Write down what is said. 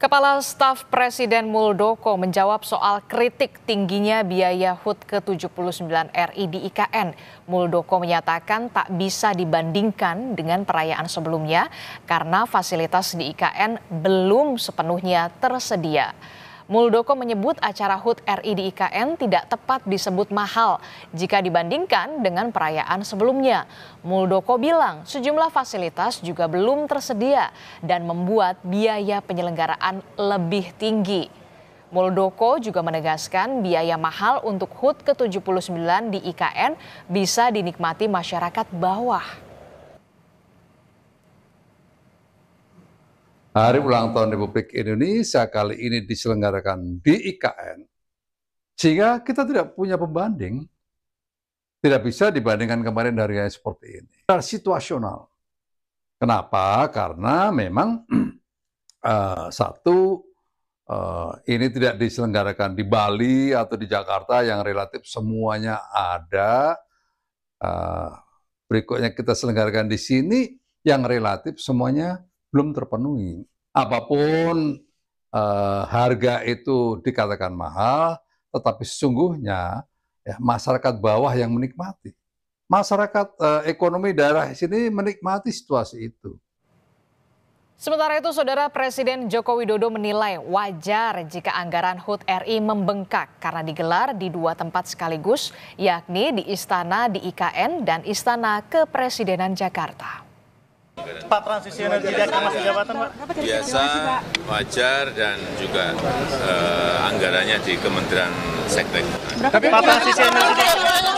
Kepala Staf Presiden Muldoko menjawab soal kritik tingginya biaya HUT ke-79 RI di IKN. Muldoko menyatakan tak bisa dibandingkan dengan perayaan sebelumnya karena fasilitas di IKN belum sepenuhnya tersedia. Muldoko menyebut acara HUT RI di IKN tidak tepat disebut mahal jika dibandingkan dengan perayaan sebelumnya. Muldoko bilang sejumlah fasilitas juga belum tersedia dan membuat biaya penyelenggaraan lebih tinggi. Muldoko juga menegaskan biaya mahal untuk HUT ke-79 di IKN bisa dinikmati masyarakat bawah. Hari ulang tahun Republik Indonesia kali ini diselenggarakan di IKN, sehingga kita tidak punya pembanding, tidak bisa dibandingkan kemarin dari yang seperti ini. Situasional. Kenapa? Karena memang uh, satu uh, ini tidak diselenggarakan di Bali atau di Jakarta yang relatif semuanya ada. Uh, berikutnya kita selenggarakan di sini yang relatif semuanya belum terpenuhi. Apa pun uh, harga itu dikatakan mahal, tetapi sesungguhnya ya, masyarakat bawah yang menikmati. Masyarakat uh, ekonomi daerah sini menikmati situasi itu. Sementara itu, Saudara Presiden Joko Widodo menilai wajar jika anggaran HUT RI membengkak karena digelar di dua tempat sekaligus, yakni di Istana di IKN dan Istana Kepresidenan Jakarta. Pak. Transisi energi di masa jabatan Pak? Biasa, wajar dan juga uh, anggarannya di Kementerian Sektek. Tapi Pak transisi energi